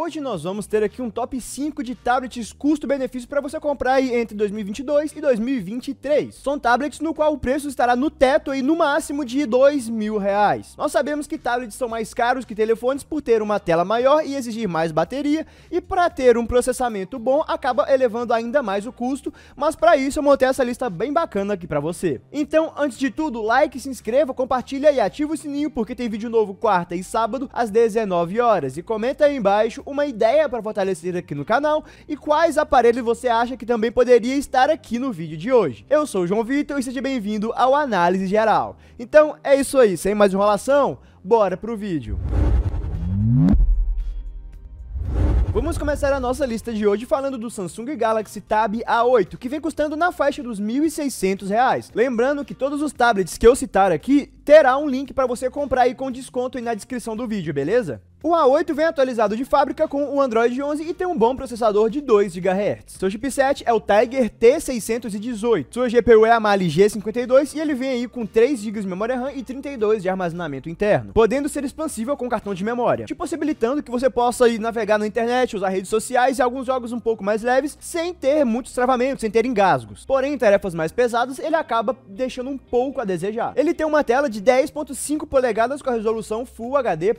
Hoje nós vamos ter aqui um top 5 de tablets custo-benefício para você comprar aí entre 2022 e 2023. São tablets no qual o preço estará no teto e no máximo de dois mil reais. Nós sabemos que tablets são mais caros que telefones por ter uma tela maior e exigir mais bateria e para ter um processamento bom acaba elevando ainda mais o custo, mas para isso eu montei essa lista bem bacana aqui para você. Então, antes de tudo, like, se inscreva, compartilha e ativa o sininho porque tem vídeo novo quarta e sábado às 19 horas e comenta aí embaixo uma ideia para fortalecer aqui no canal e quais aparelhos você acha que também poderia estar aqui no vídeo de hoje. Eu sou o João Vitor e seja bem-vindo ao Análise Geral. Então é isso aí, sem mais enrolação, bora pro vídeo. Vamos começar a nossa lista de hoje falando do Samsung Galaxy Tab A8, que vem custando na faixa dos R$ 1.600. Lembrando que todos os tablets que eu citar aqui terá um link para você comprar aí com desconto aí na descrição do vídeo, beleza? O A8 vem atualizado de fábrica com o Android 11 e tem um bom processador de 2 GHz. Seu chipset é o Tiger T618. Sua GPU é a Mali G52 e ele vem aí com 3 GB de memória RAM e 32 de armazenamento interno, podendo ser expansível com cartão de memória, te possibilitando que você possa ir navegar na internet, usar redes sociais e alguns jogos um pouco mais leves sem ter muitos travamentos, sem ter engasgos. Porém, em tarefas mais pesadas, ele acaba deixando um pouco a desejar. Ele tem uma tela de 10.5 polegadas com a resolução Full HD+.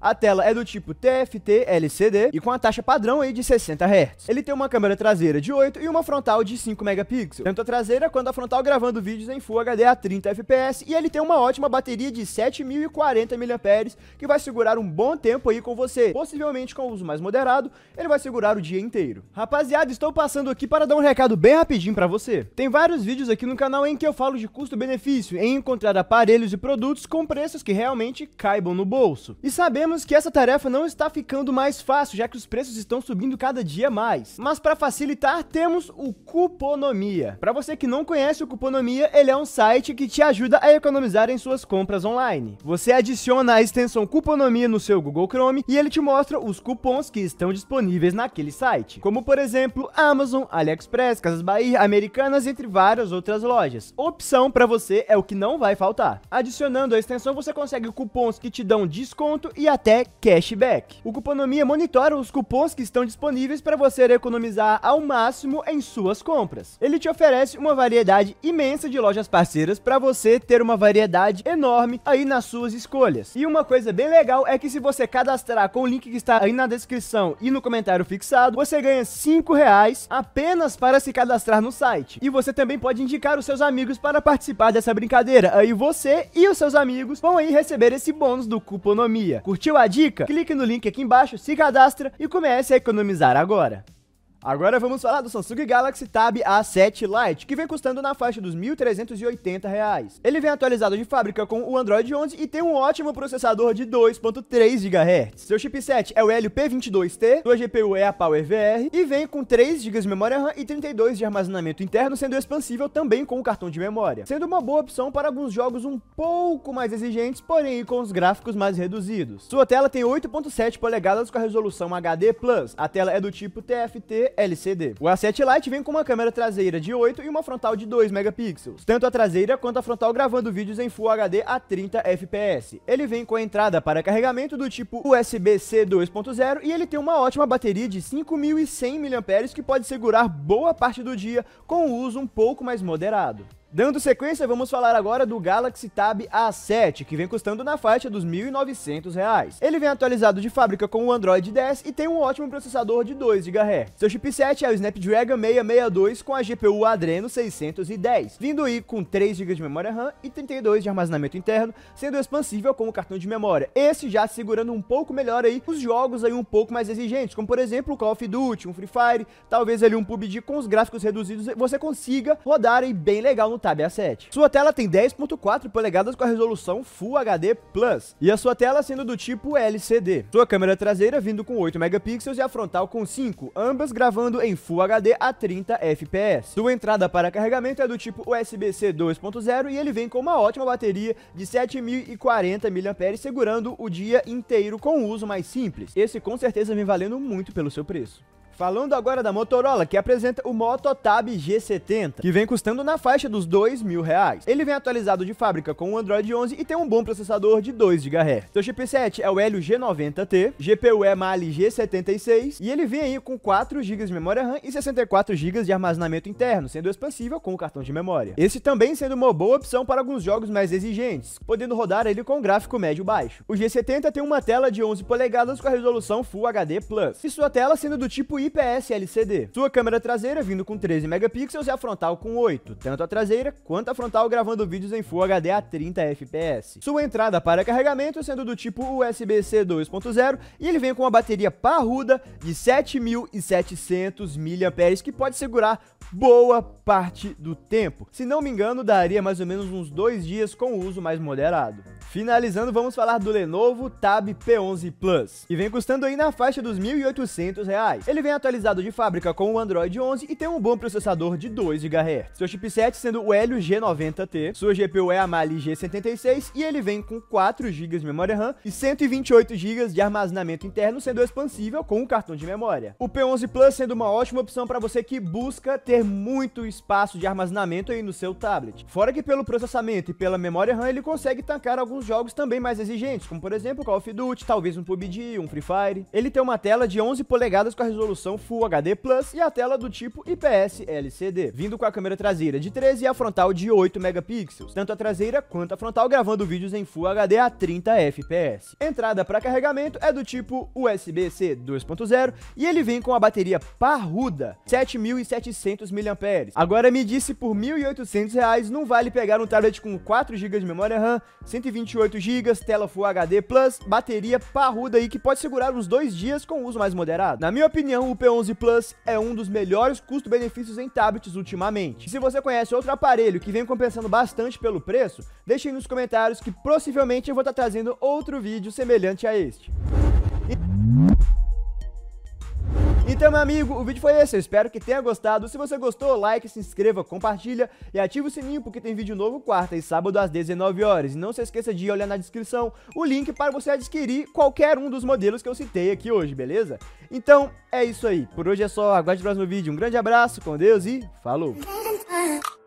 A tela é do tipo TFT LCD e com a taxa padrão aí de 60 Hz. Ele tem uma câmera traseira de 8 e uma frontal de 5 megapixels, tanto a traseira quanto a frontal gravando vídeos em Full HD a 30 FPS e ele tem uma ótima bateria de 7040 mAh que vai segurar um bom tempo aí com você. Possivelmente com uso mais moderado, ele vai segurar o dia inteiro. Rapaziada, estou passando aqui para dar um recado bem rapidinho para você. Tem vários vídeos aqui no canal em que eu falo de custo-benefício em encontrar aparelhos e produtos com preços que realmente caibam no bolso. E sabemos que essa tarefa não está ficando mais fácil, já que os preços estão subindo cada dia mais. Mas para facilitar, temos o Cuponomia. Para você que não conhece o Cuponomia, ele é um site que te ajuda a economizar em suas compras online. Você adiciona a extensão Cuponomia no seu Google Chrome e ele te mostra os cupons que estão disponíveis naquele site, como por exemplo Amazon, AliExpress, Casas Bahia, Americanas, entre várias outras lojas. Opção para você é o que não vai faltar. Adicionando a extensão, você consegue cupons que te dão desconto e até cashback. O Cuponomia monitora os cupons que estão disponíveis para você economizar ao máximo em suas compras. Ele te oferece uma variedade imensa de lojas parceiras para você ter uma variedade enorme aí nas suas escolhas. E uma coisa bem legal é que se você cadastrar com o link que está aí na descrição e no comentário fixado, você ganha 5 reais apenas para se cadastrar no site. E você também pode indicar os seus amigos para participar dessa brincadeira. Aí você e os seus amigos vão aí receber esse bônus do Cuponomia. Curtiu a dica? dica, clique no link aqui embaixo, se cadastra e comece a economizar agora. Agora vamos falar do Samsung Galaxy Tab A7 Lite, que vem custando na faixa dos R$ 1.380. Ele vem atualizado de fábrica com o Android 11 e tem um ótimo processador de 2.3 GHz. Seu chipset é o Helio P22T, sua GPU é a PowerVR e vem com 3 GB de memória RAM e 32 de armazenamento interno, sendo expansível também com o cartão de memória, sendo uma boa opção para alguns jogos um pouco mais exigentes, porém com os gráficos mais reduzidos. Sua tela tem 8.7 polegadas com a resolução HD+, a tela é do tipo TFT LCD. O A7 Lite vem com uma câmera traseira de 8 e uma frontal de 2 megapixels, tanto a traseira quanto a frontal gravando vídeos em Full HD a 30 FPS. Ele vem com a entrada para carregamento do tipo USB-C 2.0 e ele tem uma ótima bateria de 5.100 mAh que pode segurar boa parte do dia com o uso um pouco mais moderado. Dando sequência, vamos falar agora do Galaxy Tab A7, que vem custando na faixa dos R$ 1.900. Ele vem atualizado de fábrica com o Android 10 e tem um ótimo processador de 2 GHz. Seu chipset é o Snapdragon 662 com a GPU Adreno 610, vindo aí com 3 GB de memória RAM e 32 de armazenamento interno, sendo expansível com o cartão de memória. Esse já segurando um pouco melhor aí os jogos aí um pouco mais exigentes, como por exemplo o Call of Duty, um Free Fire, talvez ali um PUBG com os gráficos reduzidos, você consiga rodar aí bem legal no Tab A7. Sua tela tem 10.4 polegadas com a resolução Full HD Plus e a sua tela sendo do tipo LCD. Sua câmera traseira vindo com 8 megapixels e a frontal com 5, ambas gravando em Full HD a 30 FPS. Sua entrada para carregamento é do tipo USB-C 2.0 e ele vem com uma ótima bateria de 7040 mAh segurando o dia inteiro com um uso mais simples. Esse com certeza vem valendo muito pelo seu preço. Falando agora da Motorola, que apresenta o Moto Tab G70, que vem custando na faixa dos dois mil reais. Ele vem atualizado de fábrica com o Android 11 e tem um bom processador de 2 GHz. Seu chipset é o Helio G90T, GPU é Mali G76 e ele vem aí com 4 GB de memória RAM e 64 GB de armazenamento interno, sendo expansível com o cartão de memória. Esse também sendo uma boa opção para alguns jogos mais exigentes, podendo rodar ele com gráfico médio-baixo. O G70 tem uma tela de 11 polegadas com a resolução Full HD+, e sua tela sendo do tipo IPS LCD. Sua câmera traseira vindo com 13 megapixels e a frontal com 8, tanto a traseira quanto a frontal gravando vídeos em Full HD a 30 FPS. Sua entrada para carregamento sendo do tipo USB-C 2.0 e ele vem com uma bateria parruda de 7.700 mAh que pode segurar boa parte do tempo. Se não me engano, daria mais ou menos uns dois dias com uso mais moderado. Finalizando, vamos falar do Lenovo Tab P11 Plus, que vem custando aí na faixa dos R$ 1.800. Ele vem atualizado de fábrica com o Android 11 e tem um bom processador de 2 GHz. Seu chipset sendo o Helio G90T, sua GPU é a Mali G76 e ele vem com 4 GB de memória RAM e 128 GB de armazenamento interno, sendo expansível com o cartão de memória. O P11 Plus sendo uma ótima opção para você que busca ter muito espaço de armazenamento aí no seu tablet. Fora que pelo processamento e pela memória RAM ele consegue tancar alguns jogos também mais exigentes, como por exemplo Call of Duty, talvez um PUBG, um Free Fire. Ele tem uma tela de 11 polegadas com a resolução Full HD Plus e a tela do tipo IPS LCD, vindo com a câmera traseira de 13 e a frontal de 8 megapixels, tanto a traseira quanto a frontal gravando vídeos em Full HD a 30 FPS. Entrada para carregamento é do tipo USB-C 2.0 e ele vem com a bateria parruda 7700 mAh. Agora me disse por R$ 1.800 não vale pegar um tablet com 4 GB de memória RAM, 128 GB, tela Full HD Plus, bateria parruda aí que pode segurar uns dois dias com uso mais moderado. Na minha opinião, o P11 Plus é um dos melhores custo-benefícios em tablets ultimamente. E se você conhece outro aparelho que vem compensando bastante pelo preço, deixe aí nos comentários que possivelmente eu vou estar trazendo outro vídeo semelhante a este. Então, meu amigo, o vídeo foi esse. Eu espero que tenha gostado. Se você gostou, like, se inscreva, compartilha e ative o sininho porque tem vídeo novo quarta e sábado às 19 horas. E não se esqueça de olhar na descrição o link para você adquirir qualquer um dos modelos que eu citei aqui hoje, beleza? Então, é isso aí. Por hoje é só. Aguarde o próximo vídeo. Um grande abraço, com Deus e falou!